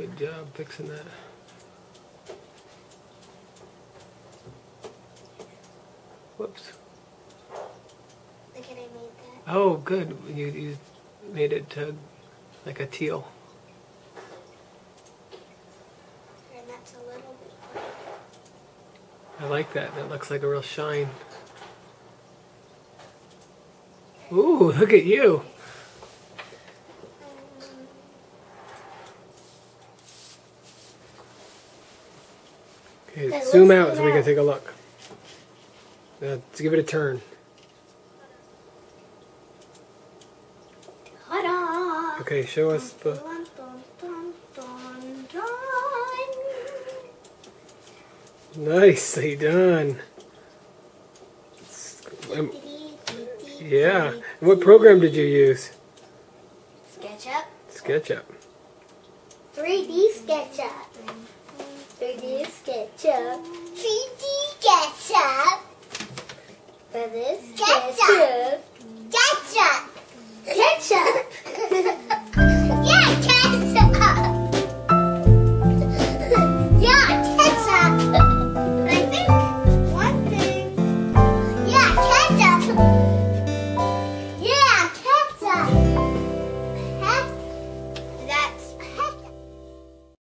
Good job fixing that. Whoops. Look at I made that. Oh, good. You, you made it uh, like a teal. And that's a little bit. I like that. That looks like a real shine. Ooh, look at you. Okay, It zoom out so we can take a look. Uh, let's give it a turn. Okay, show us the. Nicely done. Um, yeah. What program did you use? SketchUp. SketchUp. 3D SketchUp. 3D SketchUp. 3D SketchUp. For this SketchUp. SketchUp.